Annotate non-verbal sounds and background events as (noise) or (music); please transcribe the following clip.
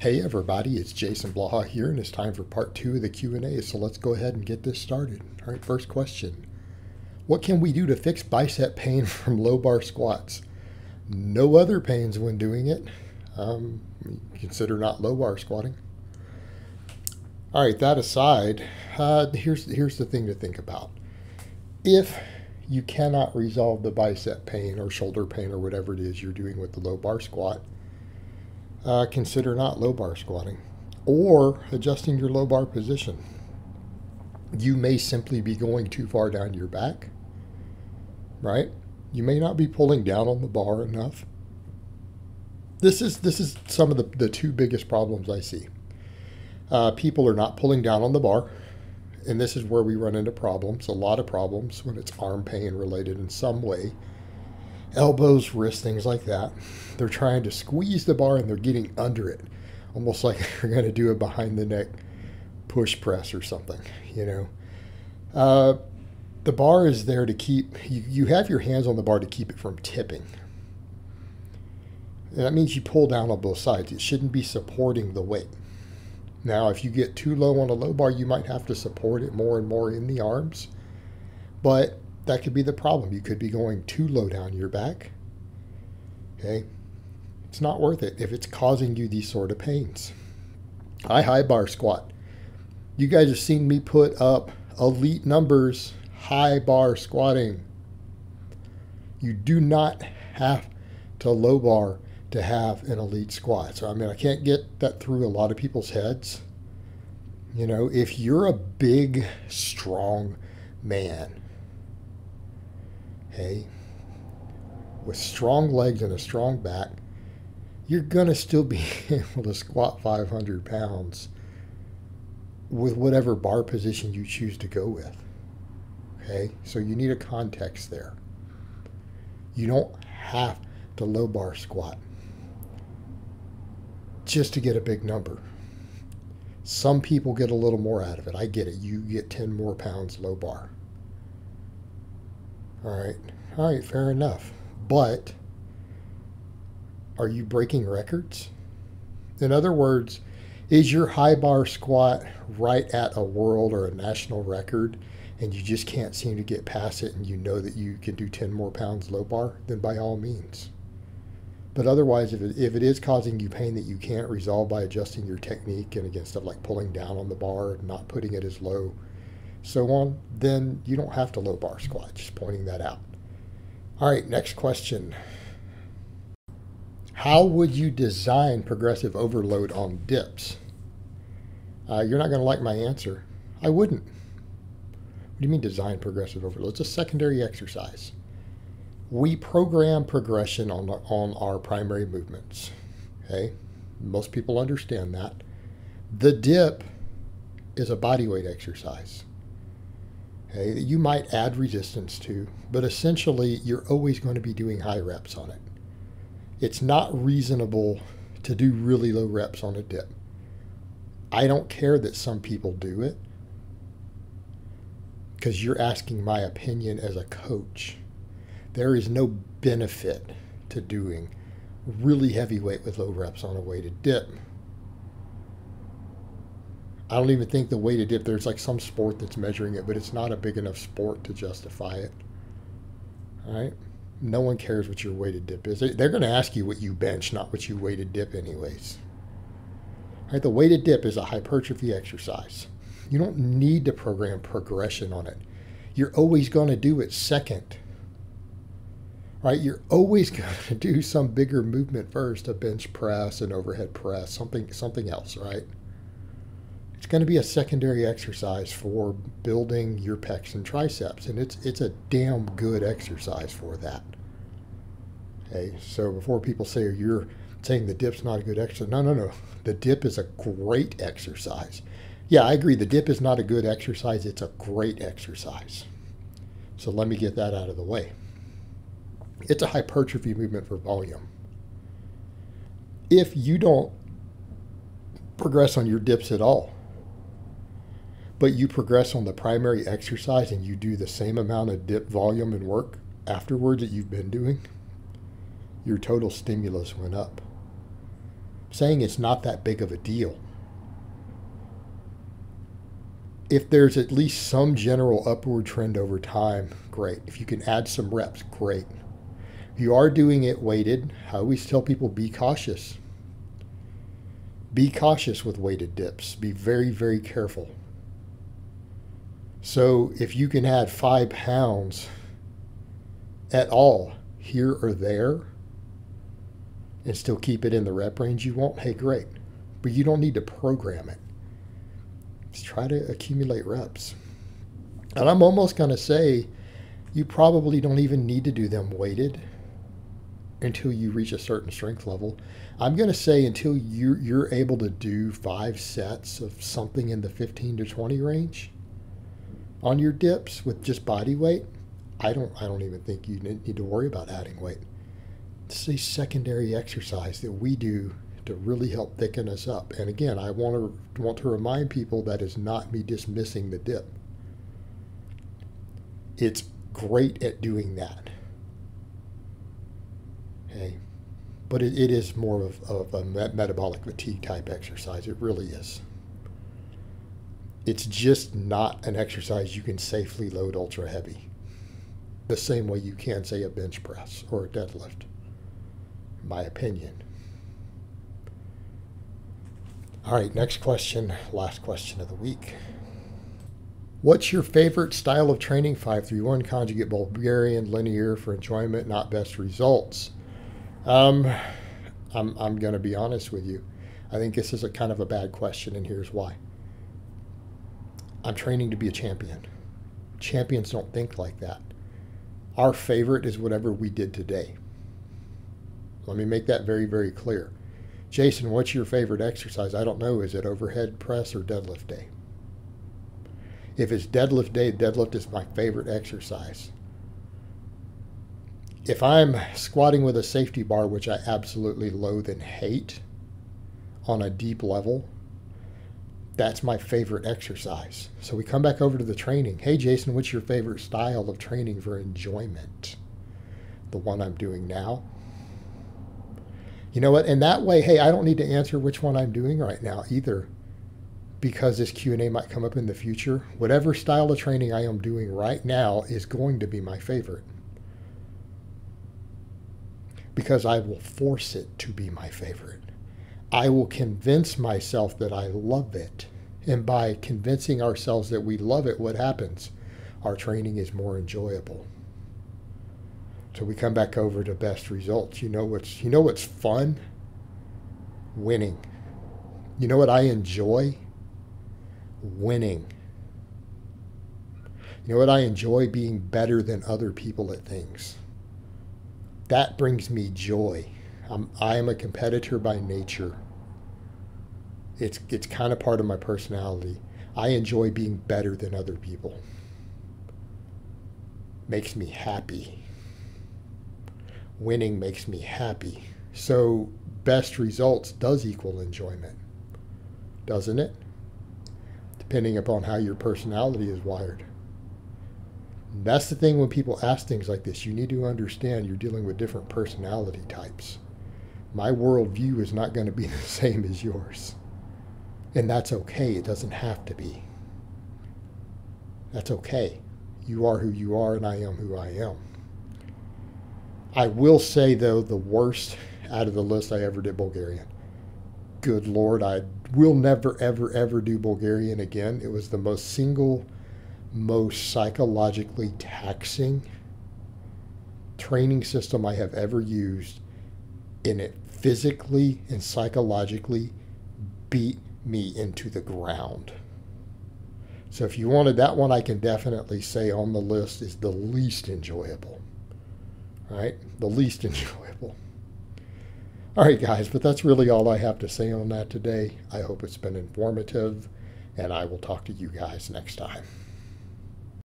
Hey everybody, it's Jason Blaha here, and it's time for part two of the Q&A, so let's go ahead and get this started. All right, first question. What can we do to fix bicep pain (laughs) from low bar squats? No other pains when doing it. Um, consider not low bar squatting. All right, that aside, uh, here's, here's the thing to think about. If you cannot resolve the bicep pain or shoulder pain or whatever it is you're doing with the low bar squat, uh, consider not low bar squatting or adjusting your low bar position. You may simply be going too far down your back, right? You may not be pulling down on the bar enough. This is this is some of the, the two biggest problems I see. Uh, people are not pulling down on the bar, and this is where we run into problems, a lot of problems when it's arm pain related in some way elbows, wrists, things like that. They're trying to squeeze the bar and they're getting under it, almost like (laughs) they're going to do a behind the neck push press or something, you know. Uh, the bar is there to keep, you, you have your hands on the bar to keep it from tipping. And that means you pull down on both sides. It shouldn't be supporting the weight. Now, if you get too low on a low bar, you might have to support it more and more in the arms. But that could be the problem. You could be going too low down your back. Okay. It's not worth it if it's causing you these sort of pains. I high bar squat. You guys have seen me put up elite numbers high bar squatting. You do not have to low bar to have an elite squat. So, I mean, I can't get that through a lot of people's heads. You know, if you're a big, strong man, okay, with strong legs and a strong back, you're going to still be (laughs) able to squat 500 pounds with whatever bar position you choose to go with. Okay, so you need a context there. You don't have to low bar squat just to get a big number. Some people get a little more out of it. I get it. You get 10 more pounds low bar. All right. All right, fair enough. But are you breaking records? In other words, is your high bar squat right at a world or a national record and you just can't seem to get past it and you know that you can do 10 more pounds low bar? Then by all means. But otherwise, if it, if it is causing you pain that you can't resolve by adjusting your technique and again, stuff like pulling down on the bar, not putting it as low, so on, then you don't have to low bar squat. Just pointing that out. All right, next question. How would you design progressive overload on dips? Uh, you're not going to like my answer. I wouldn't. What do you mean design progressive overload? It's a secondary exercise. We program progression on, on our primary movements. Okay? Most people understand that. The dip is a bodyweight exercise okay, that you might add resistance to, but essentially you're always going to be doing high reps on it. It's not reasonable to do really low reps on a dip. I don't care that some people do it because you're asking my opinion as a coach. There is no benefit to doing really heavy weight with low reps on a weighted dip I don't even think the weighted dip, there's like some sport that's measuring it, but it's not a big enough sport to justify it. All right? No one cares what your weighted dip is. They're going to ask you what you bench, not what you weighted dip, anyways. All right? The weighted dip is a hypertrophy exercise. You don't need to program progression on it. You're always going to do it second. Right? You're always (laughs) going to do some bigger movement first, a bench press, an overhead press, something something else, right? It's going to be a secondary exercise for building your pecs and triceps, and it's it's a damn good exercise for that. Okay, so before people say oh, you're saying the dip's not a good exercise, no, no, no, the dip is a great exercise. Yeah, I agree. The dip is not a good exercise; it's a great exercise. So let me get that out of the way. It's a hypertrophy movement for volume. If you don't progress on your dips at all, but you progress on the primary exercise and you do the same amount of dip volume and work afterwards that you've been doing, your total stimulus went up. saying it's not that big of a deal. If there's at least some general upward trend over time, great. If you can add some reps, great. If you are doing it weighted, I always tell people be cautious. Be cautious with weighted dips. Be very, very careful. So if you can add five pounds at all here or there and still keep it in the rep range you want, hey, great. But you don't need to program it. Just try to accumulate reps. And I'm almost going to say you probably don't even need to do them weighted until you reach a certain strength level. I'm going to say until you're, you're able to do five sets of something in the 15 to 20 range on your dips with just body weight, I don't I don't even think you need to worry about adding weight. It's a secondary exercise that we do to really help thicken us up. And again, I want to want to remind people that is not me dismissing the dip. It's great at doing that. Okay, but it, it is more of, of a metabolic fatigue type exercise. It really is. It's just not an exercise you can safely load ultra heavy the same way you can, say, a bench press or a deadlift. My opinion. All right, next question, last question of the week. What's your favorite style of training? 531 conjugate Bulgarian linear for enjoyment, not best results. Um, I'm, I'm going to be honest with you. I think this is a kind of a bad question, and here's why. I'm training to be a champion. Champions don't think like that. Our favorite is whatever we did today. Let me make that very, very clear. Jason, what's your favorite exercise? I don't know. Is it overhead press or deadlift day? If it's deadlift day, deadlift is my favorite exercise. If I'm squatting with a safety bar, which I absolutely loathe and hate on a deep level, that's my favorite exercise. So we come back over to the training. Hey, Jason, what's your favorite style of training for enjoyment? The one I'm doing now. You know what? And that way, hey, I don't need to answer which one I'm doing right now either because this Q&A might come up in the future. Whatever style of training I am doing right now is going to be my favorite. Because I will force it to be my favorite. I will convince myself that I love it. And by convincing ourselves that we love it, what happens? Our training is more enjoyable. So we come back over to best results. You know what's you know what's fun? Winning. You know what I enjoy? Winning. You know what I enjoy being better than other people at things. That brings me joy. I'm, I am a competitor by nature. It's, it's kind of part of my personality. I enjoy being better than other people. Makes me happy. Winning makes me happy. So, best results does equal enjoyment, doesn't it? Depending upon how your personality is wired. That's the thing when people ask things like this. You need to understand you're dealing with different personality types my worldview is not going to be (laughs) the same as yours. And that's okay. It doesn't have to be. That's okay. You are who you are, and I am who I am. I will say, though, the worst out of the list I ever did Bulgarian. Good Lord, I will never, ever, ever do Bulgarian again. It was the most single, most psychologically taxing training system I have ever used and it physically and psychologically beat me into the ground. So if you wanted that one, I can definitely say on the list is the least enjoyable. Right? The least (laughs) enjoyable. All right, guys, but that's really all I have to say on that today. I hope it's been informative, and I will talk to you guys next time.